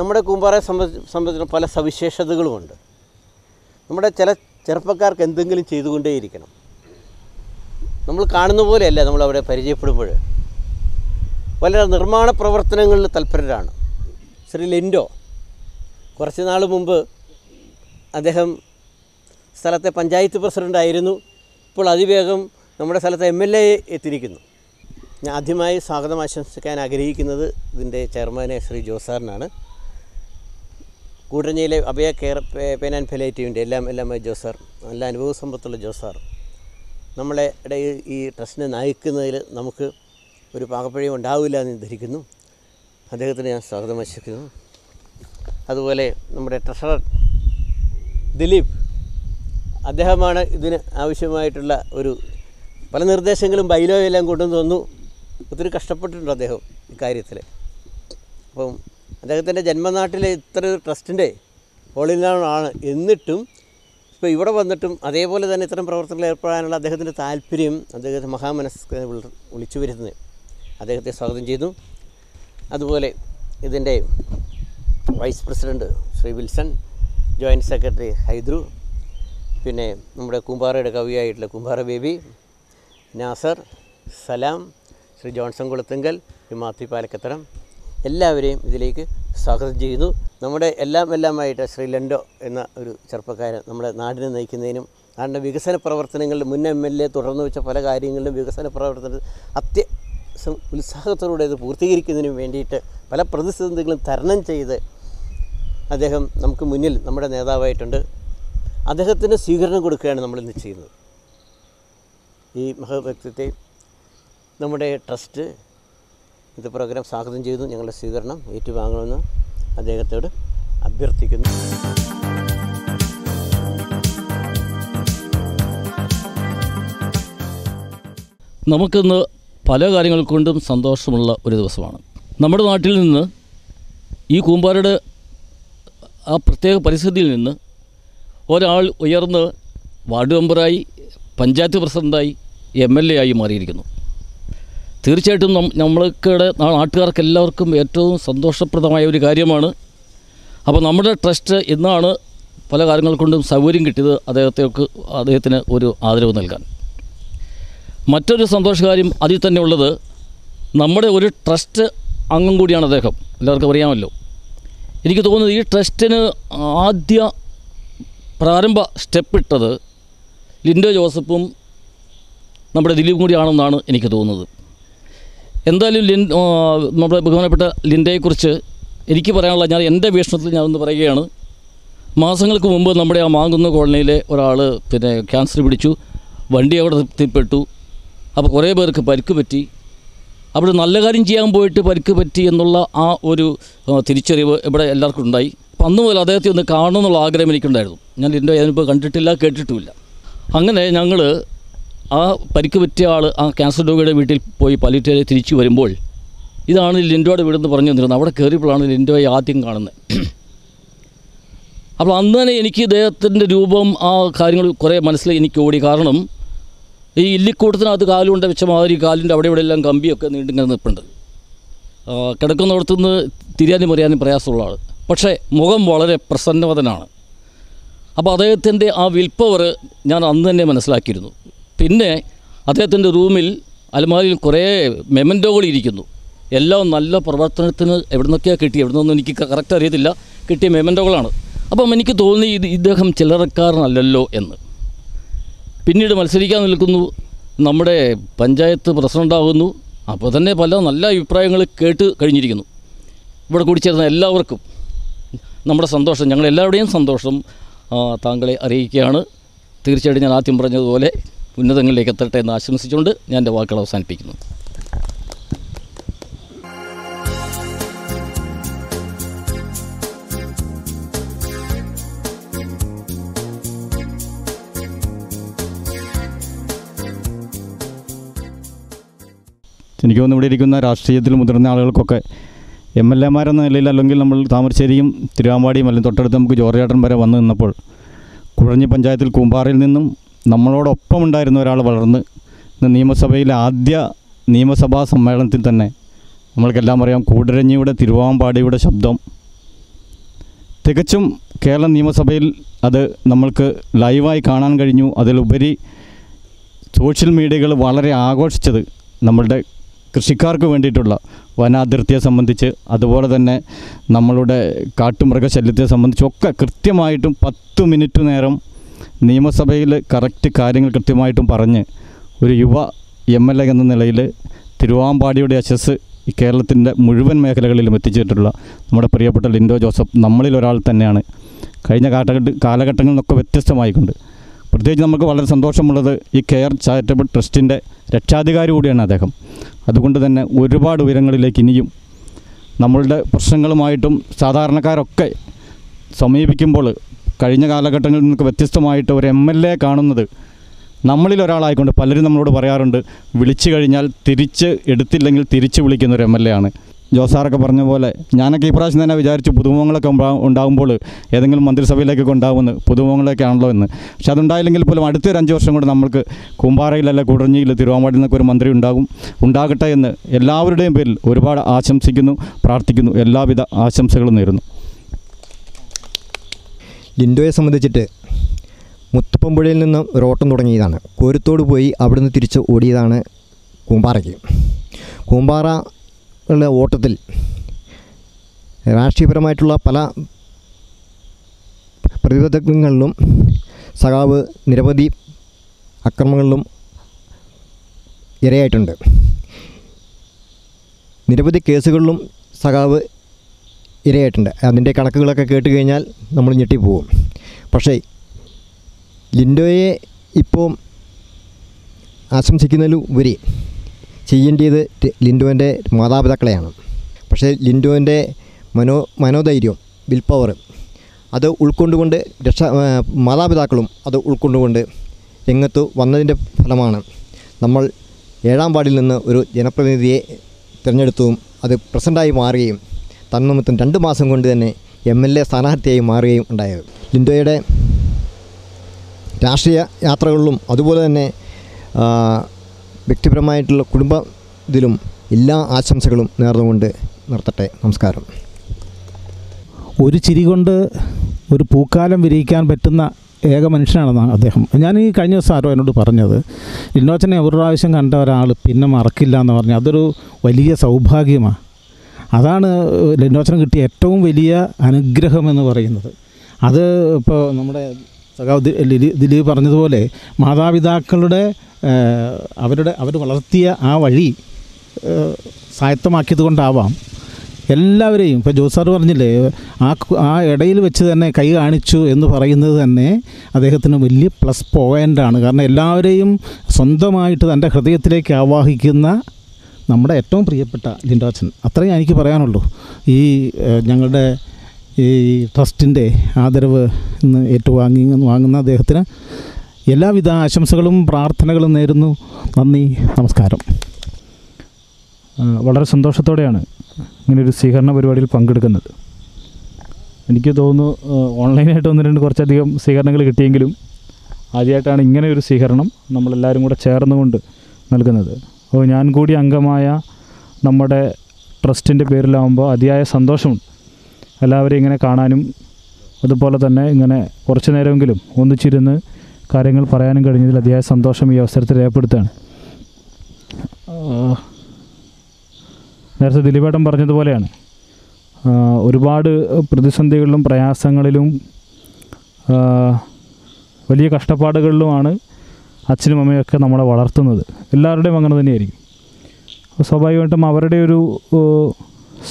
നമ്മുടെ കൂമ്പാറയെ സംബന്ധിച്ച് സംബന്ധിച്ചിടത്തോളം പല സവിശേഷതകളുമുണ്ട്. നമ്മുടെ ചില ചെറുപ്പക്കാർക്ക് എന്തെങ്കിലും ചെയ്തുകൊണ്ടേയിരിക്കണം. നമ്മൾ കാണുന്ന പോലെയല്ല നമ്മളവിടെ പരിചയപ്പെടുമ്പോൾ. പല നിർമ്മാണ പ്രവർത്തനങ്ങളിൽ തൽപരരാണ്. ശ്രീ ലിൻഡോ കുറച്ച് നാൾ മുമ്പ് അദ്ദേഹം സ്ഥലത്തെ പഞ്ചായത്ത് പ്രസിഡന്റായിരുന്നു ഇപ്പോൾ അതിവേഗം നമ്മുടെ സ്ഥലത്തെ എം എൽ എ എത്തിയിരിക്കുന്നു. ഞാൻ ആദ്യമായി സ്വാഗതം ആശംസിക്കാൻ ആഗ്രഹിക്കുന്നത് ഇതിന്റെ ചെയർമാനെ ശ്രീ ജോസാറിനാണ് കൂടരഞ്ഞിയിലെ അഭയ കെയർ പേൻ ആൻഡ് ഫെലേറ്റീവിന്റെ എല്ലാം എല്ലാം ജോസാർ നല്ല അനുഭവ സമ്പത്തുള്ള ജോസാർ നമ്മളെ ഇടയിൽ ഈ ട്രസ്റ്റിനെ നയിക്കുന്നതിൽ നമുക്ക് ഒരു പാകപ്പഴയും ഉണ്ടാവില്ല എന്ന് ധരിക്കുന്നു. അദ്ദേഹത്തിന് ഞാൻ സ്വാഗതം വശിക്കുന്നു അതുപോലെ നമ്മുടെ ട്രഷറർ ദിലീപ് അദ്ദേഹമാണ് ഇതിന് ആവശ്യമായിട്ടുള്ള ഒരു പല നിർദ്ദേശങ്ങളും ബൈലോ എല്ലാം കൊണ്ടുവന്ന് ഒത്തിരി കഷ്ടപ്പെട്ടിട്ടുണ്ട് അദ്ദേഹം ഇക്കാര്യത്തിൽ അപ്പം അദ്ദേഹത്തിന്റെ ജന്മനാട്ടിലെ ഇത്ര ട്രസ്റ്റിന്റെ ആണ് എന്നിട്ടും ഇപ്പോൾ ഇവിടെ വന്നിട്ടും അതേപോലെ തന്നെ ഇത്തരം പ്രവർത്തനങ്ങളിൽ ഏർപ്പെടാനുള്ള അദ്ദേഹത്തിന്റെ താല്പര്യം അദ്ദേഹത്തെ മഹാമനസ്ക വിളിച്ചു വരുന്നത് അദ്ദേഹത്തെ സ്വാഗതം ചെയ്തു. അതുപോലെ ഇതിന്റെ vice president Shri Wilson joint secretary Haidru പിന്നെ നമ്മുടെ കുംഭാറയുടെ കവിയായിട്ടുള്ള Kumbhara Baby Nasar Salam Shri Johnson Kulathunkal Shri Mathew Palakkatharam എല്ലാവരെയും ഇതിലേക്ക് സ്വാഗതം ചെയ്യുന്നു. നമ്മുടെ എല്ലാം എല്ലാമായിട്ട് ശ്രീ ലൻഡോ എന്ന ഒരു ചെറുപ്പക്കാരൻ നമ്മുടെ നാടിനെ നയിക്കുന്നതിനും നാടിന്റെ വികസന പ്രവർത്തനങ്ങളിൽ മുൻ എം എൽ എ തുടർന്ന് വെച്ച പല കാര്യങ്ങളിലും വികസന പ്രവർത്തനത്തിൽ അത്യ ഉത്സാഹത്തോടെ ഇത് പൂർത്തീകരിക്കുന്നതിനും വേണ്ടിയിട്ട് പല പ്രതിസന്ധികളും തരണം ചെയ്ത് അദ്ദേഹം നമുക്ക് മുന്നിൽ നമ്മുടെ നേതാവായിട്ടുണ്ട്. അദ്ദേഹത്തിന് സ്വീകരണം കൊടുക്കുകയാണ് നമ്മൾ ഇന്ന് ചെയ്യുന്നത്. ഈ മഹവ്യക്തിത്വത്തെ നമ്മുടെ ട്രസ്റ്റ് ഇത് പ്രോഗ്രാം സ്വാഗതം ചെയ്തു. ഞങ്ങളുടെ സ്വീകരണം ഏറ്റുവാങ്ങണമെന്ന് അദ്ദേഹത്തോട് അഭ്യർത്ഥിക്കുന്നു. നമുക്കിന്ന് പല കാര്യങ്ങൾ കൊണ്ടും സന്തോഷമുള്ള ഒരു ദിവസമാണ്. നമ്മുടെ നാട്ടിൽ നിന്ന് ഈ കൂമ്പാരയുടെ ആ പ്രത്യേക പരിസ്ഥിതിയിൽ നിന്ന് ഒരാൾ ഉയർന്ന് വാർഡ് മെമ്പറായി പഞ്ചായത്ത് പ്രസിഡന്റായി എം എൽ എ ആയി മാറിയിരിക്കുന്നു. തീർച്ചയായിട്ടും നമ്മൾക്കിടെ നാട്ടുകാർക്ക് എല്ലാവർക്കും ഏറ്റവും സന്തോഷപ്രദമായ ഒരു കാര്യമാണ്. അപ്പോൾ നമ്മുടെ ട്രസ്റ്റ് ഇന്നാണ് പല കാര്യങ്ങൾ കൊണ്ടും സൗകര്യം കിട്ടിയത് അദ്ദേഹത്തേക്ക് അദ്ദേഹത്തിന് ഒരു ആദരവ് നൽകാൻ. മറ്റൊരു സന്തോഷകാര്യം അതിൽ തന്നെ ഉള്ളത് നമ്മുടെ ഒരു ട്രസ്റ്റ് അംഗം കൂടിയാണ് അദ്ദേഹം. എല്ലാവർക്കും അറിയാമല്ലോ. എനിക്ക് തോന്നുന്നത് ഈ ട്രസ്റ്റിന് ആദ്യ പ്രാരംഭ സ്റ്റെപ്പ് ഇട്ടത് ലിൻഡോ ജോസഫും നമ്മുടെ ദിലീപും കൂടിയാണെന്നാണ് എനിക്ക് തോന്നുന്നത്. എന്തായാലും ലിൻ നമ്മുടെ ബഹുമാനപ്പെട്ട ലിൻഡയെക്കുറിച്ച് എനിക്ക് പറയാനുള്ള ഞാൻ എന്റെ വീക്ഷണത്തിൽ ഞാനൊന്ന് പറയുകയാണ്. മാസങ്ങൾക്ക് മുമ്പ് നമ്മുടെ ആ മാങ്കുന്ന കോളനിയിലെ ഒരാൾ പിന്നെ ക്യാൻസർ പിടിച്ചു വണ്ടി അവിടെ എത്തിപ്പെട്ടു അപ്പോൾ കുറേ പേർക്ക് പരിക്ക് പറ്റി. അവിടെ നല്ല കാര്യം ചെയ്യാൻ പോയിട്ട് പരിക്ക് പറ്റി എന്നുള്ള ആ ഒരു തിരിച്ചറിവ് ഇവിടെ എല്ലാവർക്കും ഉണ്ടായി. അപ്പം അന്ന് മുതൽ അദ്ദേഹത്തെ ഒന്ന് കാണണമെന്നുള്ള ആഗ്രഹം എനിക്കുണ്ടായിരുന്നു. ഞാൻ ലിൻഡോ അതിനിപ്പോൾ കണ്ടിട്ടില്ല കേട്ടിട്ടുമില്ല. അങ്ങനെ ഞങ്ങൾ ആ പരിക്ക് പറ്റിയ ആൾ ആ ക്യാൻസർ രോഗിയുടെ വീട്ടിൽ പോയി പലിറ്റേരെ തിരിച്ചു വരുമ്പോൾ ഇതാണ് ലിൻഡോയുടെ വീടെന്ന് പറഞ്ഞു തന്നിരുന്നത്. അവിടെ കയറിയപ്പോഴാണ് ലിൻഡോയെ ആദ്യം കാണുന്നത്. അപ്പോൾ അന്ന് തന്നെ എനിക്ക് ഇദ്ദേഹത്തിന്റെ രൂപം ആ കാര്യങ്ങൾ കുറേ മനസ്സിൽ എനിക്ക് ഓടി. കാരണം ഈ ഇല്ലിക്കൂട്ടത്തിനകത്ത് കാലുകൊണ്ട് വെച്ച മാതിരി കാലിന്റെ അവിടെ ഇവിടെ എല്ലാം കമ്പിയൊക്കെ നീണ്ടിങ്ങനെ നിൽപ്പുണ്ട്. കിടക്കുന്നിടത്തുനിന്ന് തിരിയാനും പറയാനും പ്രയാസമുള്ള ആൾ പക്ഷേ മുഖം വളരെ പ്രസന്നവതനാണ്. അപ്പോൾ അദ്ദേഹത്തിന്റെ ആ വിൽപ്പവർ ഞാൻ അന്ന് തന്നെ മനസ്സിലാക്കിയിരുന്നു. പിന്നെ അദ്ദേഹത്തിന്റെ റൂമിൽ അലമാരിയിൽ കുറേ മെമന്റോകൾ ഇരിക്കുന്നു. എല്ലാം നല്ല പ്രവർത്തനത്തിന് എവിടെ നിന്നൊക്കെയാണ് കിട്ടി എവിടെ നിന്നൊന്നും എനിക്ക് കറക്റ്റ് അറിയത്തില്ല. കിട്ടിയ മെമന്റോകളാണ്. അപ്പം എനിക്ക് തോന്നി ഇത് ഇദ്ദേഹം ചിലറക്കാരനല്ലല്ലോ എന്ന്. പിന്നീട് മത്സരിക്കാൻ നിൽക്കുന്നു. നമ്മുടെ പഞ്ചായത്ത് പ്രസിഡന്റാകുന്നു അപ്പോൾ തന്നെ പല നല്ല അഭിപ്രായങ്ങൾ കേട്ട് കഴിഞ്ഞിരിക്കുന്നു. ഇവിടെ കൂടി ചേർന്ന എല്ലാവർക്കും നമ്മുടെ സന്തോഷം ഞങ്ങളെല്ലാവരുടെയും സന്തോഷം താങ്കളെ അറിയിക്കുകയാണ്. തീർച്ചയായിട്ടും ഞാൻ ആദ്യം പറഞ്ഞതുപോലെ ഉന്നതങ്ങളിലേക്ക് എത്തട്ടെ എന്ന് ആശംസിച്ചുകൊണ്ട് ഞാൻ എന്റെ വാക്കുകൾ അവസാനിപ്പിക്കുന്നു. എനിക്ക് തോന്നുന്നു ഇവിടെ ഇരിക്കുന്ന രാഷ്ട്രീയത്തിൽ മുതിർന്ന ആളുകൾക്കൊക്കെ എം എൽ എമാരെന്ന നിലയിൽ അല്ലെങ്കിൽ നമ്മൾ താമരശ്ശേരിയും തിരുവാമ്പാടിയും അല്ലെങ്കിൽ തൊട്ടടുത്ത് നമുക്ക് ജോർജേട്ടൻ വരെ വന്നു നിന്നപ്പോൾ കുഴഞ്ഞി പഞ്ചായത്തിൽ കൂമ്പാറയിൽ നിന്നും നമ്മളോടൊപ്പം ഉണ്ടായിരുന്ന ഒരാൾ വളർന്ന് ഇന്ന് നിയമസഭയിലെ ആദ്യ നിയമസഭാ സമ്മേളനത്തിൽ തന്നെ നമ്മൾക്കെല്ലാം അറിയാം കൂടരഞ്ഞിയുടെ തിരുവാമ്പാടിയുടെ ശബ്ദം. തികച്ചും കേരള നിയമസഭയിൽ അത് നമ്മൾക്ക് ലൈവായി കാണാൻ കഴിഞ്ഞു. അതിലുപരി സോഷ്യൽ മീഡിയകൾ വളരെ ആഘോഷിച്ചത് നമ്മളുടെ കൃഷിക്കാർക്ക് വേണ്ടിയിട്ടുള്ള വനാതിർത്തിയെ സംബന്ധിച്ച് അതുപോലെ തന്നെ നമ്മളുടെ കാട്ടുമൃഗശല്യത്തെ സംബന്ധിച്ചൊക്കെ കൃത്യമായിട്ടും പത്ത് മിനിറ്റ് നേരം നിയമസഭയിൽ കറക്റ്റ് കാര്യങ്ങൾ കൃത്യമായിട്ടും പറഞ്ഞ് ഒരു യുവ എം എൽ എ എന്ന നിലയിൽ തിരുവാമ്പാടിയുടെ യശസ് കേരളത്തിന്റെ മുഴുവൻ മേഖലകളിലും എത്തിച്ചിട്ടുള്ള നമ്മുടെ പ്രിയപ്പെട്ട ലിൻഡോ ജോസഫ് നമ്മളിൽ ഒരാൾ തന്നെയാണ്. കഴിഞ്ഞ കാലഘട്ട കാലഘട്ടങ്ങളിൽ നിന്നൊക്കെ വ്യത്യസ്തമായിക്കൊണ്ട്. പ്രത്യേകിച്ച് നമുക്ക് വളരെ സന്തോഷമുള്ളത് ഈ കെയർ ചാരിറ്റബിൾ ട്രസ്റ്റിന്റെ രക്ഷാധികാരി കൂടിയാണ് അദ്ദേഹം. അതുകൊണ്ട് തന്നെ ഒരുപാട് ഉയരങ്ങളിലേക്ക് ഇനിയും നമ്മളുടെ പ്രശ്നങ്ങളുമായിട്ടും സാധാരണക്കാരൊക്കെ സമീപിക്കുമ്പോൾ കഴിഞ്ഞ കാലഘട്ടങ്ങളിൽ നിന്നൊക്കെ വ്യത്യസ്തമായിട്ട് ഒരു എം എൽ എ കാണുന്നത് നമ്മളിൽ ഒരാളായിക്കൊണ്ട് പലരും നമ്മളോട് പറയാറുണ്ട് വിളിച്ചു കഴിഞ്ഞാൽ തിരിച്ച് എടുത്തില്ലെങ്കിൽ തിരിച്ച് വിളിക്കുന്ന ഒരു എം എൽ എ ആണ്. ജോസാറൊക്കെ പറഞ്ഞ പോലെ ഞാനൊക്കെ ഈ പ്രാവശ്യം തന്നെ വിചാരിച്ചു പുതുമുഖങ്ങളൊക്കെ ഉണ്ടാകുമ്പോൾ ഏതെങ്കിലും മന്ത്രിസഭയിലേക്കൊക്കെ ഉണ്ടാകുമെന്ന് പുതുമുഖങ്ങളൊക്കെ ആണല്ലോ എന്ന്. പക്ഷെ അതുണ്ടായില്ലെങ്കിൽ പോലും അടുത്ത അടുത്തൊരു അഞ്ച് വർഷം കൊണ്ട് നമ്മൾക്ക് കുമ്പാറയിലല്ല കുടഞ്ഞിയിൽ തിരുവാമ്പാടിൽ നിന്നൊക്കെ ഒരു മന്ത്രി ഉണ്ടാകും ഉണ്ടാകട്ടെ എന്ന് എല്ലാവരുടെയും പേരിൽ ഒരുപാട് ആശംസിക്കുന്നു പ്രാർത്ഥിക്കുന്നു എല്ലാവിധ ആശംസകളും നേരുന്നു. ലിൻഡോയെ സംബന്ധിച്ചിട്ട് മുത്തുപ്പമ്പുഴയിൽ നിന്നും റോട്ടം തുടങ്ങിയതാണ്. കോരത്തോട് പോയി അവിടുന്ന് തിരിച്ച് ഓടിയതാണ് കൂമ്പാറയ്ക്ക്. കൂമ്പാറ ഉള്ള ഓട്ടത്തിൽ രാഷ്ട്രീയപരമായിട്ടുള്ള പല പ്രതിബദ്ധങ്ങളിലും സഖാവ് നിരവധി അക്രമങ്ങളിലും ഇരയായിട്ടുണ്ട്. നിരവധി കേസുകളിലും സഖാവ് ഇരയായിട്ടുണ്ട്. അതിന്റെ കണക്കുകളൊക്കെ കേട്ട് കഴിഞ്ഞാൽ നമ്മൾ ഞെട്ടിപ്പോവും പക്ഷേ ലിൻഡോയെ ഇപ്പോൾ ആശംസിക്കുന്നതിലുപരി ചെയ്യേണ്ടത് ലിൻഡോന്റെ മാതാപിതാക്കളെയാണ്. പക്ഷേ ലിൻഡോന്റെ മനോ മനോധൈര്യം വിൽ പവർ അത് ഉൾക്കൊണ്ടുകൊണ്ട് രക്ഷ മാതാപിതാക്കളും അത് ഉൾക്കൊണ്ടുകൊണ്ട് രംഗത്ത് വന്നതിന്റെ ഫലമാണ് നമ്മൾ ഏഴാം വാർഡിൽ നിന്ന് ഒരു ജനപ്രതിനിധിയെ തിരഞ്ഞെടുത്തും അത് പ്രസന്റായി മാറുകയും തന്നിമിത്തം രണ്ട് മാസം കൊണ്ട് തന്നെ എം എൽ എ സ്ഥാനാർത്ഥിയായി മാറുകയും ഉണ്ടായത്. ലിൻഡോയുടെ രാഷ്ട്രീയ യാത്രകളിലും അതുപോലെ തന്നെ വ്യക്തിപരമായിട്ടുള്ള കുടുംബ ഇതിലും എല്ലാ ആശംസകളും നേർന്നുകൊണ്ട് നിർത്തട്ടെ. നമസ്കാരം. ഒരു ചിരി കൊണ്ട് ഒരു പൂക്കാലം വിരിയിക്കാൻ പറ്റുന്ന ഏക മനുഷ്യനാണ് അദ്ദേഹം. ഞാൻ ഈ കഴിഞ്ഞ ദിവസം ആരോ എന്നോട് പറഞ്ഞത് ഇന്നോച്ചനെ ഒരു പ്രാവശ്യം കണ്ട ഒരാൾ പിന്നെ മറക്കില്ല എന്ന് പറഞ്ഞു. അതൊരു വലിയ സൗഭാഗ്യമാണ് അതാണ് ലിന്നോച്ചന് കിട്ടിയ ഏറ്റവും വലിയ അനുഗ്രഹം എന്ന് പറയുന്നത്. അത് ഇപ്പോൾ നമ്മുടെ സഖാവ് ദിലീപ് പറഞ്ഞതുപോലെ മാതാപിതാക്കളുടെ അവരുടെ അവർ വളർത്തിയ ആ വഴി സായത്തമാക്കിയത് കൊണ്ടാവാം എല്ലാവരെയും ഇപ്പോൾ ജോസ് പറഞ്ഞില്ലേ ആ ആ ഇടയിൽ വെച്ച് തന്നെ കൈ കാണിച്ചു എന്ന് പറയുന്നത് തന്നെ അദ്ദേഹത്തിന് വലിയ പ്ലസ് പോയിന്റാണ് കാരണം എല്ലാവരെയും സ്വന്തമായിട്ട് തന്റെ ഹൃദയത്തിലേക്ക് ആവാഹിക്കുന്ന നമ്മുടെ ഏറ്റവും പ്രിയപ്പെട്ട ലിൻഡാച്ചൻ അത്രയും എനിക്ക് പറയാനുള്ളൂ. ഈ ഞങ്ങളുടെ ഈ ട്രസ്റ്റിന്റെ ആദരവ് ഇന്ന് ഏറ്റുവാങ്ങി വാങ്ങുന്ന അദ്ദേഹത്തിന് എല്ലാവിധ ആശംസകളും പ്രാർത്ഥനകളും നേരുന്നു. നന്ദി നമസ്കാരം. വളരെ സന്തോഷത്തോടെയാണ് ഇങ്ങനൊരു സ്വീകരണ പരിപാടിയിൽ പങ്കെടുക്കുന്നത്. എനിക്ക് തോന്നുന്നു ഓൺലൈനായിട്ട് ഒന്ന് രണ്ട് കുറച്ചധികം സ്വീകരണങ്ങൾ കിട്ടിയെങ്കിലും ആദ്യമായിട്ടാണ് ഇങ്ങനെ ഒരു സ്വീകരണം നമ്മളെല്ലാവരും കൂടെ ചേർന്നുകൊണ്ട് നൽകുന്നത്. അപ്പോൾ ഞാൻ കൂടി അംഗമായ നമ്മുടെ ട്രസ്റ്റിന്റെ പേരിലാവുമ്പോൾ അതിയായ സന്തോഷമുണ്ട്. എല്ലാവരെയും ഇങ്ങനെ കാണാനും അതുപോലെ തന്നെ ഇങ്ങനെ കുറച്ച് നേരമെങ്കിലും ഒന്നിച്ചിരുന്ന് കാര്യങ്ങൾ പറയാനും കഴിഞ്ഞതിൽ അതിയായ സന്തോഷം ഈ അവസരത്തിൽ രേഖപ്പെടുത്തുകയാണ്. നേരത്തെ ദിലീപേട്ടൻ പറഞ്ഞതുപോലെയാണ്. ഒരുപാട് പ്രതിസന്ധികളിലും പ്രയാസങ്ങളിലും വലിയ കഷ്ടപ്പാടുകളിലുമാണ് അച്ഛനും അമ്മയൊക്കെ നമ്മളെ വളർത്തുന്നത്. എല്ലാവരുടെയും അങ്ങനെ തന്നെയായിരിക്കും. സ്വാഭാവികമായിട്ടും അവരുടെ ഒരു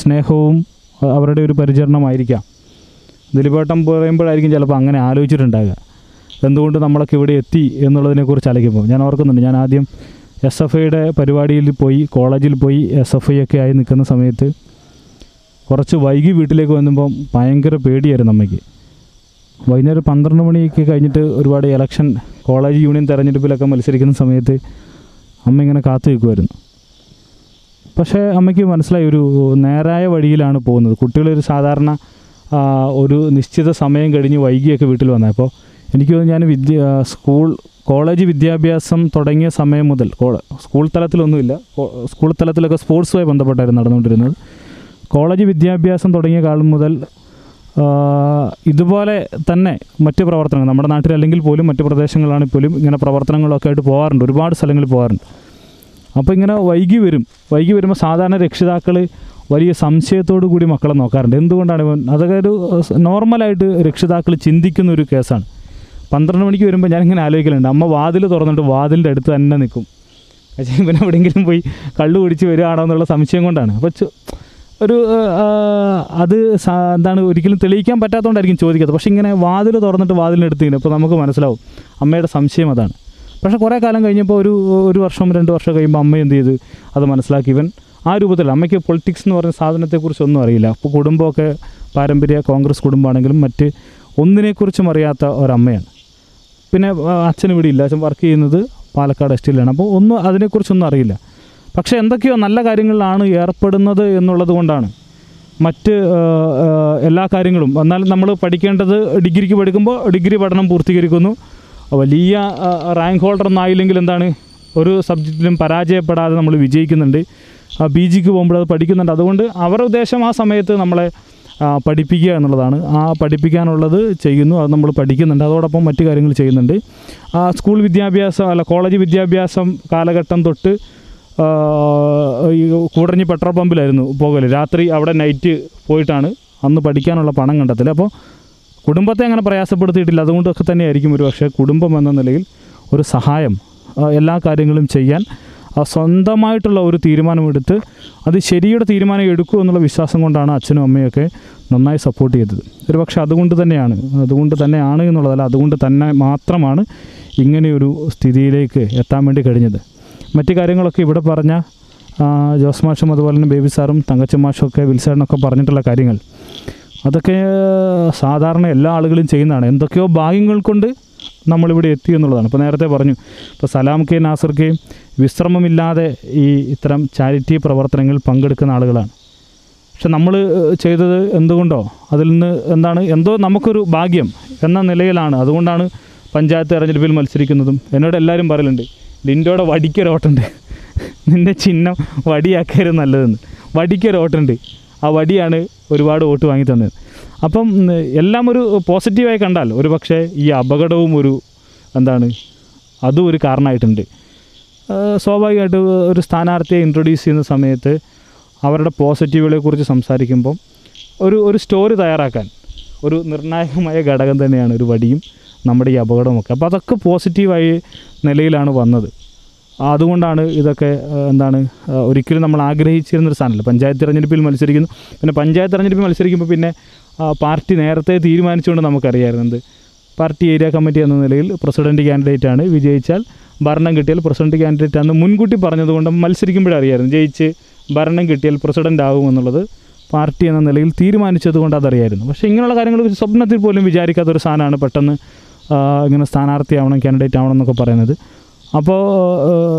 സ്നേഹവും അവരുടെ ഒരു പരിചരണമായിരിക്കാം. ദിലീപേട്ടൻ പറയുമ്പോഴായിരിക്കും ചിലപ്പോൾ അങ്ങനെ ആലോചിച്ചിട്ടുണ്ടാകുക. എന്തുകൊണ്ട് നമ്മളൊക്കെ ഇവിടെ എത്തി എന്നുള്ളതിനെക്കുറിച്ച് ആലോചിക്കുമ്പോൾ ഞാൻ ഓർക്കുന്നുണ്ട്. ഞാൻ ആദ്യം എസ് എഫ് ഐയുടെ പരിപാടിയിൽ പോയി കോളേജിൽ പോയി എസ് എഫ് ഐ ഒക്കെ ആയി നിൽക്കുന്ന സമയത്ത് കുറച്ച് വൈകി വീട്ടിലേക്ക് വന്നപ്പം ഭയങ്കര പേടിയായിരുന്നു അമ്മയ്ക്ക്. വൈകുന്നേരം പന്ത്രണ്ട് മണിയൊക്കെ കഴിഞ്ഞിട്ട് ഒരുപാട് ഇലക്ഷൻ കോളേജ് യൂണിയൻ തെരഞ്ഞെടുപ്പിലൊക്കെ മത്സരിക്കുന്ന സമയത്ത് അമ്മ ഇങ്ങനെ കാത്തു നിൽക്കുമായിരുന്നു പക്ഷേ അമ്മയ്ക്ക് മനസ്സിലായി ഒരു നേരായ വഴിയിലാണ് പോകുന്നത്. കുട്ടികളൊരു സാധാരണ ഒരു നിശ്ചിത സമയം കഴിഞ്ഞ് വൈകിയൊക്കെ വീട്ടിൽ വന്നത്. അപ്പോൾ എനിക്ക് ഞാൻ വിദ്യ സ്കൂൾ കോളേജ് വിദ്യാഭ്യാസം തുടങ്ങിയ സമയം മുതൽ സ്കൂൾ തലത്തിലൊന്നുമില്ല സ്കൂൾ തലത്തിലൊക്കെ സ്പോർട്സുമായി ബന്ധപ്പെട്ടായിരുന്നു നടന്നുകൊണ്ടിരുന്നത്. കോളേജ് വിദ്യാഭ്യാസം തുടങ്ങിയ കാലം മുതൽ ഇതുപോലെ തന്നെ മറ്റ് പ്രവർത്തനങ്ങൾ നമ്മുടെ നാട്ടിൽ അല്ലെങ്കിൽ പോലും മറ്റ് പ്രദേശങ്ങളാണെങ്കിൽ പോലും ഇങ്ങനെ പ്രവർത്തനങ്ങളൊക്കെ ആയിട്ട് പോകാറുണ്ട്. ഒരുപാട് സ്ഥലങ്ങളിൽ പോകാറുണ്ട്. അപ്പോൾ ഇങ്ങനെ വൈകി വരും. വൈകി വരുമ്പോൾ സാധാരണ രക്ഷിതാക്കൾ വലിയ സംശയത്തോടു കൂടി മക്കളെ നോക്കാറുണ്ട്. എന്തുകൊണ്ടാണ് ഇവൻ? അതൊക്കെ ഒരു നോർമലായിട്ട് രക്ഷിതാക്കൾ ചിന്തിക്കുന്ന ഒരു കേസാണ്. പന്ത്രണ്ട് മണിക്ക് വരുമ്പോൾ ഞാനിങ്ങനെ ആലോചിക്കലുണ്ട്. അമ്മ വാതിൽ തുറന്നിട്ട് വാതിലിന്റെ അടുത്ത് തന്നെ നിൽക്കും. പക്ഷേ ഇവൻ എവിടെയെങ്കിലും പോയി കള്ളു കുടിച്ച് വരികയാണോ എന്നുള്ള സംശയം കൊണ്ടാണ്. അപ്പോൾ ഒരു അത് എന്താണ് ഒരിക്കലും തെളിയിക്കാൻ പറ്റാത്തതുകൊണ്ടായിരിക്കും ചോദിക്കാത്തത്. പക്ഷേ ഇങ്ങനെ വാതിൽ തുറന്നിട്ട് വാതിലിനെടുത്ത് ഇങ്ങനെ അപ്പോൾ നമുക്ക് മനസ്സിലാവും. അമ്മയുടെ സംശയം അതാണ്. പക്ഷേ കുറേ കാലം കഴിഞ്ഞപ്പോൾ ഒരു ഒരു വർഷം രണ്ട് വർഷം കഴിയുമ്പോൾ അമ്മ എന്ത് ചെയ്ത്? അത് മനസ്സിലാക്കി. ഇവൻ ആ രൂപത്തിൽ അമ്മയ്ക്ക് പൊളിറ്റിക്സ് എന്ന് പറഞ്ഞ സാധനത്തെക്കുറിച്ച് ഒന്നും അറിയില്ല. അപ്പോൾ കുടുംബമൊക്കെ പാരമ്പര്യ കോൺഗ്രസ് കുടുംബമാണെങ്കിലും മറ്റ് ഒന്നിനെക്കുറിച്ചും അറിയാത്ത ഒരമ്മയാണ്. പിന്നെ അച്ഛൻ ഇല്ല. അച്ഛൻ വർക്ക് ചെയ്യുന്നത് പാലക്കാട് എസ്റ്റിലാണ് അപ്പോൾ ഒന്നും അതിനെക്കുറിച്ചൊന്നും അറിയില്ല. പക്ഷേ എന്തൊക്കെയോ നല്ല കാര്യങ്ങളിലാണ് ഏർപ്പെടുന്നത് എന്നുള്ളത് കൊണ്ടാണ്. മറ്റ് എല്ലാ കാര്യങ്ങളും. എന്നാൽ നമ്മൾ പഠിക്കേണ്ടത് ഡിഗ്രിക്ക് പഠിക്കുമ്പോൾ ഡിഗ്രി പഠനം പൂർത്തീകരിക്കുന്നു. വലിയ റാങ്ക് ഹോൾഡർ ഒന്നായില്ലെങ്കിൽ എന്താണ്? ഒരു സബ്ജക്റ്റിലും പരാജയപ്പെടാതെ നമ്മൾ വിജയിക്കുന്നുണ്ട്. പി ജിക്ക് പോകുമ്പോൾ അത് പഠിക്കുന്നുണ്ട്. അതുകൊണ്ട് അവരുടെ ഉദ്ദേശം ആ സമയത്ത് നമ്മളെ പഠിപ്പിക്കുക എന്നുള്ളതാണ്. ആ പഠിപ്പിക്കാനുള്ളത് ചെയ്യുന്നു. അത് നമ്മൾ പഠിക്കുന്നുണ്ട്. അതോടൊപ്പം മറ്റു കാര്യങ്ങൾ ചെയ്യുന്നുണ്ട്. സ്കൂൾ വിദ്യാഭ്യാസം അല്ല കോളേജ് വിദ്യാഭ്യാസം കാലഘട്ടം തൊട്ട് ഈ കൂടഞ്ഞി പെട്രോൾ പമ്പിലായിരുന്നു പോകൽ രാത്രി അവിടെ നൈറ്റ് പോയിട്ടാണ് അന്ന് പഠിക്കാനുള്ള പണം കണ്ടെത്തൽ അപ്പോൾ കുടുംബത്തെ അങ്ങനെ പ്രയാസപ്പെടുത്തിയിട്ടില്ല. അതുകൊണ്ടൊക്കെ തന്നെയായിരിക്കും ഒരു പക്ഷേ കുടുംബം എന്ന നിലയിൽ ഒരു സഹായം എല്ലാ കാര്യങ്ങളും ചെയ്യാൻ സ്വന്തമായിട്ടുള്ള ഒരു തീരുമാനമെടുത്ത് അത് ശരിയുടെ തീരുമാനം എടുക്കൂ എന്നുള്ള വിശ്വാസം കൊണ്ടാണ് അച്ഛനും അമ്മയൊക്കെ നന്നായി സപ്പോർട്ട് ചെയ്തത്. ഒരു പക്ഷേ അതുകൊണ്ട് തന്നെയാണ്. അതുകൊണ്ട് തന്നെയാണ് എന്നുള്ളതല്ല അതുകൊണ്ട് തന്നെ മാത്രമാണ് ഇങ്ങനെയൊരു സ്ഥിതിയിലേക്ക് എത്താൻ വേണ്ടി കഴിഞ്ഞത്. മറ്റു കാര്യങ്ങളൊക്കെ ഇവിടെ പറഞ്ഞ ജോസ് മാഷും അതുപോലെ തന്നെ ബേബി സാറും തങ്കച്ചൻ മാഷും ഒക്കെ വിൽസാറിനൊക്കെ പറഞ്ഞിട്ടുള്ള കാര്യങ്ങൾ. അതൊക്കെ സാധാരണ എല്ലാ ആളുകളും ചെയ്യുന്നതാണ്. എന്തൊക്കെയോ ഭാഗ്യങ്ങൾ കൊണ്ട് നമ്മളിവിടെ എത്തി എന്നുള്ളതാണ്. ഇപ്പോൾ നേരത്തെ പറഞ്ഞു ഇപ്പോൾ സലാം കെ നാസർ കെ വിശ്രമമില്ലാതെ ഈ ഇത്തരം ചാരിറ്റി പ്രവർത്തനങ്ങളിൽ പങ്കെടുക്കുന്ന ആളുകളാണ്. പക്ഷെ നമ്മൾ ചെയ്തത് എന്തുകൊണ്ടോ അതിൽ നിന്ന് എന്താണ് എന്തോ നമുക്കൊരു ഭാഗ്യം എന്ന നിലയിലാണ്. അതുകൊണ്ടാണ് പഞ്ചായത്ത് തെരഞ്ഞെടുപ്പിൽ മത്സരിക്കുന്നതും. എന്നോട് എല്ലാവരും പറയലുണ്ട്. ലിൻഡോടെ വടിക്കൊരോട്ടുണ്ട് നിന്റെ ചിഹ്നം വടിയാക്കരുത് നല്ലതെന്ന്. വടിക്കൊരോട്ടുണ്ട് ആ വടിയാണ് ഒരുപാട് വോട്ട് വാങ്ങി തന്നത്. അപ്പം എല്ലാം ഒരു പോസിറ്റീവായി കണ്ടാൽ ഒരു പക്ഷേ ഈ അപകടവും ഒരു എന്താണ് അതും ഒരു കാരണമായിട്ടുണ്ട്. സ്വാഭാവികമായിട്ട് ഒരു സ്ഥാനാർത്ഥിയെ ഇൻട്രൊഡ്യൂസ് ചെയ്യുന്ന സമയത്ത് അവരുടെ പോസിറ്റീവുകളെക്കുറിച്ച് സംസാരിക്കുമ്പം ഒരു ഒരു സ്റ്റോറി തയ്യാറാക്കാൻ ഒരു നിർണായകമായ ഘടകം തന്നെയാണ് ഒരു വടിയും നമ്മുടെ ഈ അപകടമൊക്കെ. അപ്പോൾ അതൊക്കെ പോസിറ്റീവായി നിലയിലാണ് വന്നത്. അതുകൊണ്ടാണ് ഇതൊക്കെ എന്താണ് ഒരിക്കലും നമ്മൾ ആഗ്രഹിച്ചിരുന്നൊരു സാധനമല്ല. പഞ്ചായത്ത് തിരഞ്ഞെടുപ്പിൽ മത്സരിക്കുന്നു. പിന്നെ പഞ്ചായത്ത് തിരഞ്ഞെടുപ്പിൽ മത്സരിക്കുമ്പോൾ പിന്നെ പാർട്ടി നേരത്തെ തീരുമാനിച്ചുകൊണ്ട് നമുക്കറിയാമായിരുന്നു എന്ത് പാർട്ടി ഏരിയ കമ്മിറ്റി എന്ന നിലയിൽ പ്രസിഡന്റ് ആണ്. വിജയിച്ചാൽ ഭരണം കിട്ടിയാൽ പ്രസിഡന്റ് കാൻഡിഡേറ്റ് ആണെന്ന് മുൻകൂട്ടി പറഞ്ഞതുകൊണ്ട് മത്സരിക്കുമ്പോഴേ അറിയായിരുന്നു ജയിച്ച് ഭരണം കിട്ടിയാൽ പ്രസിഡന്റ് ആകുമെന്നുള്ളത് പാർട്ടി എന്ന നിലയിൽ തീരുമാനിച്ചതുകൊണ്ട് അതറിയായിരുന്നു. പക്ഷേ ഇങ്ങനെയുള്ള കാര്യങ്ങൾ സ്വപ്നത്തിൽ പോലും വിചാരിക്കാത്തൊരു സാധനമാണ് പെട്ടെന്ന് ഇങ്ങനെ സ്ഥാനാർത്ഥിയാവണം കാൻഡിഡേറ്റ് ആവണം എന്നൊക്കെ പറയുന്നത്. അപ്പോൾ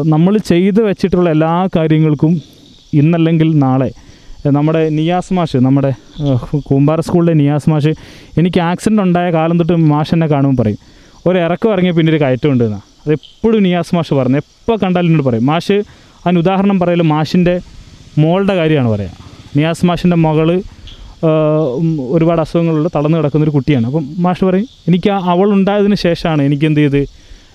നമ്മൾ ചെയ്ത് വെച്ചിട്ടുള്ള എല്ലാ കാര്യങ്ങൾക്കും ഇന്നല്ലെങ്കിൽ നാളെ നമ്മുടെ നിയാസ് മാഷ് നമ്മുടെ കൂമ്പാറ സ്കൂളിലെ നിയാസ് മാഷ് എനിക്ക് ആക്സിഡന്റ് ഉണ്ടായ കാലം തൊട്ട് മാഷ് എന്നെ കാണുമ്പോൾ പറയും ഒരു ഇറക്കം ഇറങ്ങിയ പിന്നെ ഒരു കയറ്റം ഉണ്ട് എന്നാണ് അതെപ്പോഴും നിയാസ് മാഷ് പറഞ്ഞു എപ്പോൾ കണ്ടാലും എന്നോട് പറയും മാഷ് അതിന് ഉദാഹരണം പറയൽ മാഷിന്റെ മോളുടെ കാര്യമാണ് പറയുക നിയാസ് മാഷിന്റെ മകൾ ഒരുപാട് അസുഖങ്ങളുള്ള തളർന്നു കിടക്കുന്ന ഒരു കുട്ടിയാണ്. അപ്പം മാഷ് പറയും എനിക്ക് അവൾ ഉണ്ടായതിന് ശേഷമാണ് എനിക്ക് എന്ത് ചെയ്ത്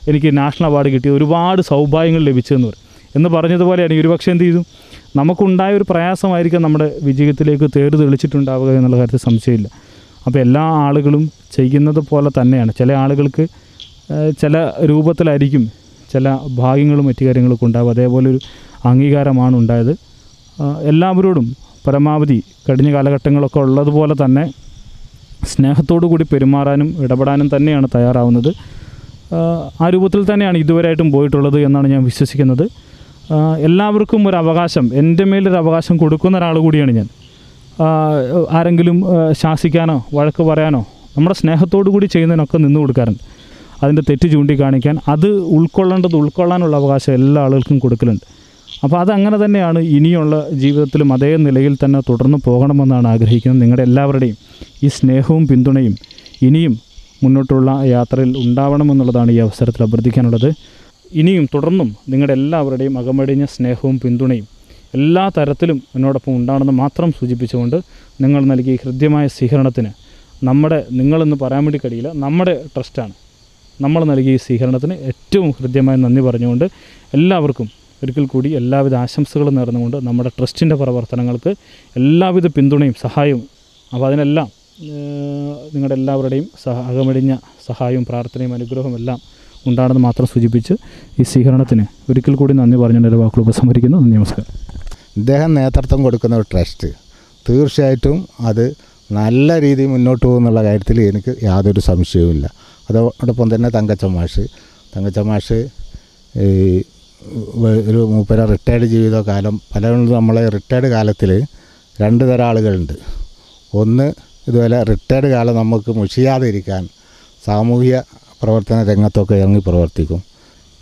എനിക്ക് നാഷണൽ അവാർഡ് കിട്ടി ഒരുപാട് സൗഭാഗ്യങ്ങൾ ലഭിച്ചതെന്ന് പറയും. എന്ന് പറഞ്ഞതുപോലെയാണ് ഈ ഒരുപക്ഷെ എന്ത് ചെയ്തു? നമുക്കുണ്ടായ ഒരു പ്രയാസമായിരിക്കും നമ്മുടെ വിജയത്തിലേക്ക് തേര് തെളിച്ചിട്ടുണ്ടാവുക എന്നുള്ള കാര്യത്തിൽ സംശയമില്ല. അപ്പോൾ എല്ലാ ആളുകളും ചെയ്യുന്നത് പോലെ തന്നെയാണ്. ചില ആളുകൾക്ക് ചില രൂപത്തിലായിരിക്കും ചില ഭാഗ്യങ്ങളും മറ്റു കാര്യങ്ങളൊക്കെ ഉണ്ടാവുക. അതേപോലെ ഒരു അംഗീകാരമാണ് ഉണ്ടായത്. എല്ലാവരോടും പരമാവധി കഴിഞ്ഞ കാലഘട്ടങ്ങളൊക്കെ ഉള്ളതുപോലെ തന്നെ സ്നേഹത്തോടു കൂടി പെരുമാറാനും ഇടപെടാനും തന്നെയാണ് തയ്യാറാവുന്നത്. ആ, രൂപത്തിൽ തന്നെയാണ് ഇതുവരെയായിട്ടും പോയിട്ടുള്ളത് എന്നാണ് ഞാൻ വിശ്വസിക്കുന്നത്. എല്ലാവർക്കും ഒരു അവകാശം എന്റെ മേലൊരു അവകാശം കൊടുക്കുന്ന ഒരാൾ കൂടിയാണ് ഞാൻ. ആരെങ്കിലും ശാസിക്കാനോ വഴക്ക് പറയാനോ നമ്മുടെ സ്നേഹത്തോടു കൂടി ചെയ്യുന്നതിനൊക്കെ നിന്ന് കൊടുക്കാറുണ്ട്. അതിന്റെ തെറ്റ് ചൂണ്ടിക്കാണിക്കാൻ അത് ഉൾക്കൊള്ളേണ്ടത് ഉൾക്കൊള്ളാനുള്ള അവകാശം എല്ലാ ആളുകൾക്കും കൊടുക്കലുണ്ട്. അപ്പോൾ അതങ്ങനെ തന്നെയാണ് ഇനിയുള്ള ജീവിതത്തിലും അതേ നിലയിൽ തന്നെ തുടർന്ന് പോകണമെന്നാണ് ആഗ്രഹിക്കുന്നത് നിങ്ങളുടെ എല്ലാവരുടെയും ഈ സ്നേഹവും പിന്തുണയും ഇനിയും മുന്നോട്ടുള്ള യാത്രയിൽ ഉണ്ടാവണമെന്നുള്ളതാണ് ഈ അവസരത്തിൽ അഭ്യർത്ഥിക്കാനുള്ളത്. ഇനിയും തുടർന്നും നിങ്ങളുടെ എല്ലാവരുടെയും അകമടിഞ്ഞ സ്നേഹവും പിന്തുണയും എല്ലാ തരത്തിലും എന്നോടൊപ്പം ഉണ്ടാണെന്ന് മാത്രം സൂചിപ്പിച്ചുകൊണ്ട് നിങ്ങൾ നൽകിയ ഹൃദ്യമായ സ്വീകരണത്തിന് നമ്മുടെ നിങ്ങളെന്ന് പറയാൻ വേണ്ടി കഴിയില്ല നമ്മുടെ ട്രസ്റ്റാണ്. നമ്മൾ നൽകിയ ഈ സ്വീകരണത്തിന് ഏറ്റവും ഹൃദ്യമായി നന്ദി പറഞ്ഞുകൊണ്ട് എല്ലാവർക്കും ഒരിക്കൽ കൂടി എല്ലാവിധ ആശംസകളും നേർന്നുകൊണ്ട് നമ്മുടെ ട്രസ്റ്റിന്റെ പ്രവർത്തനങ്ങൾക്ക് എല്ലാവിധ പിന്തുണയും സഹായവും അപ്പോൾ അതിനെല്ലാം നിങ്ങളുടെ എല്ലാവരുടെയും സഹ അകമടിഞ്ഞ സഹായവും പ്രാർത്ഥനയും അനുഗ്രഹവും എല്ലാം ഉണ്ടാണെന്ന് മാത്രം സൂചിപ്പിച്ച് ഈ സ്വീകരണത്തിന് ഒരിക്കൽ കൂടി നന്ദി പറഞ്ഞുകൊണ്ട് ഒരു വാക്കുകൾ ഉപസംഹരിക്കുന്നു. നന്ദി നമസ്കാരം. ഇദ്ദേഹം നേതൃത്വം കൊടുക്കുന്ന ഒരു ട്രസ്റ്റ്. തീർച്ചയായിട്ടും അത് നല്ല രീതിയിൽ മുന്നോട്ട് പോകുന്നുള്ള കാര്യത്തിൽ എനിക്ക് യാതൊരു സംശയവുമില്ല. അതോടൊപ്പം തന്നെ തങ്കച്ചമാഷ് തങ്കച്ചമാഷ് ഈ ഒരു മൂപ്പര റിട്ടയർഡ് ജീവിതകാലം. പല നമ്മളെ റിട്ടയർഡ് കാലത്തിൽ രണ്ട് തരം ആളുകളുണ്ട്. ഒന്ന് ഇതുപോലെ റിട്ടയർഡ് കാലം നമുക്ക് മുഷിയാതെ ഇരിക്കാൻ സാമൂഹ്യ പ്രവർത്തന രംഗത്തൊക്കെ ഇറങ്ങി പ്രവർത്തിക്കും.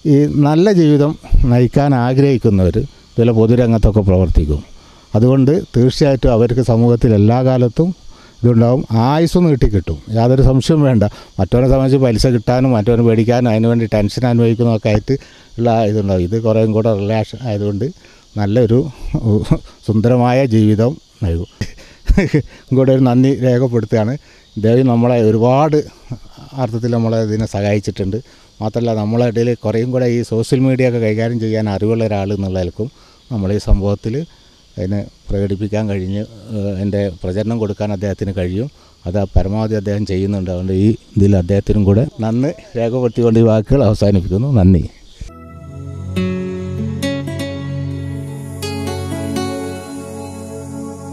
ഈ നല്ല ജീവിതം നയിക്കാൻ ആഗ്രഹിക്കുന്നവർ ഇതുപോലെ പൊതുരംഗത്തൊക്കെ പ്രവർത്തിക്കും. അതുകൊണ്ട് തീർച്ചയായിട്ടും അവർക്ക് സമൂഹത്തിൽ എല്ലാ കാലത്തും ഇതുണ്ടാവും. ആയുസ് നീട്ടിക്കിട്ടും യാതൊരു സംശയവും വേണ്ട. മറ്റവനെ സംബന്ധിച്ച് പലിശ കിട്ടാനും മറ്റവനെ പേടിക്കാനും അതിന് വേണ്ടി ടെൻഷൻ അനുഭവിക്കുന്നതൊക്കെ ആയിട്ട് ഉള്ള ഇതുണ്ടാവും. ഇത് കുറേയും കൂടെ റിലാക്ഷൻ ആയതുകൊണ്ട് നല്ലൊരു സുന്ദരമായ ജീവിതം നൽകും. ഇങ്ങോട്ട് ഒരു നന്ദി രേഖപ്പെടുത്തുകയാണ്. ദേവി നമ്മളെ ഒരുപാട് അർത്ഥത്തിൽ നമ്മളെ ഇതിനെ സഹായിച്ചിട്ടുണ്ട്. മാത്രമല്ല നമ്മളെ ഇടയിൽ കുറേയും കൂടെ ഈ സോഷ്യൽ മീഡിയ ഒക്കെ കൈകാര്യം ചെയ്യാൻ അറിവുള്ള ഒരാൾ എന്നുള്ളതിൽക്കും നമ്മൾ ഈ സംഭവത്തിൽ അതിനെ പ്രകടിപ്പിക്കാൻ കഴിഞ്ഞ് എന്റെ പ്രചരണം കൊടുക്കാൻ അദ്ദേഹത്തിന് കഴിയും. അത് പരമാവധി അദ്ദേഹം ചെയ്യുന്നുണ്ട്. അതുകൊണ്ട് ഈ ഇതിൽ അദ്ദേഹത്തിനും കൂടെ നന്ദി രേഖപ്പെടുത്തിക്കൊണ്ട് ഈ വാക്കുകൾ അവസാനിപ്പിക്കുന്നു. നന്ദി.